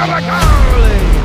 Carly!